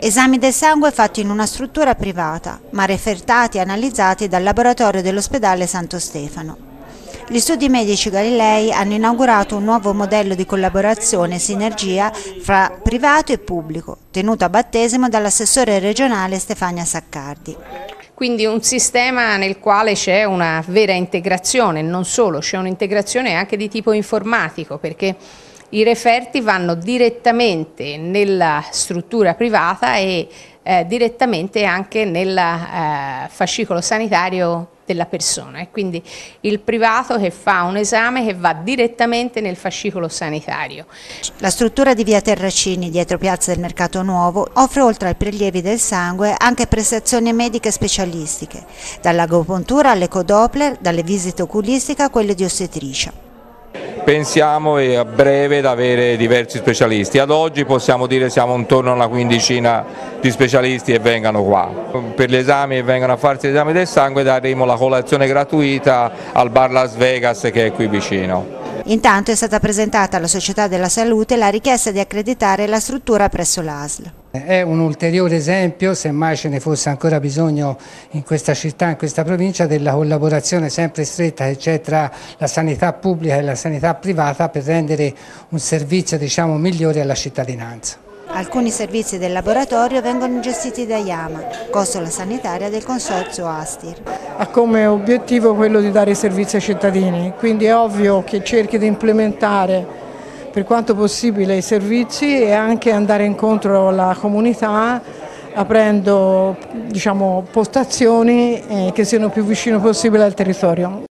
Esami del sangue fatti in una struttura privata, ma refertati e analizzati dal laboratorio dell'ospedale Santo Stefano. Gli studi medici Galilei hanno inaugurato un nuovo modello di collaborazione e sinergia fra privato e pubblico, tenuto a battesimo dall'assessore regionale Stefania Saccardi. Quindi un sistema nel quale c'è una vera integrazione, non solo, c'è un'integrazione anche di tipo informatico perché i referti vanno direttamente nella struttura privata e eh, direttamente anche nel eh, fascicolo sanitario della persona e quindi il privato che fa un esame che va direttamente nel fascicolo sanitario. La struttura di via Terracini dietro piazza del Mercato Nuovo offre oltre ai prelievi del sangue anche prestazioni mediche specialistiche, dall'agopuntura all'ecodoppler, dalle visite oculistiche a quelle di ostetricia pensiamo a breve di avere diversi specialisti. Ad oggi possiamo dire che siamo intorno a una quindicina di specialisti che vengano qua. Per gli esami vengono a farsi l'esame del sangue daremo la colazione gratuita al bar Las Vegas che è qui vicino. Intanto è stata presentata alla Società della Salute la richiesta di accreditare la struttura presso l'ASL. È un ulteriore esempio, se mai ce ne fosse ancora bisogno in questa città, in questa provincia, della collaborazione sempre stretta che c'è tra la sanità pubblica e la sanità privata per rendere un servizio diciamo, migliore alla cittadinanza. Alcuni servizi del laboratorio vengono gestiti da Yama, costola sanitaria del consorzio Astir. Ha come obiettivo quello di dare servizi ai cittadini, quindi è ovvio che cerchi di implementare per quanto possibile i servizi e anche andare incontro alla comunità aprendo diciamo, postazioni eh, che siano più vicino possibile al territorio.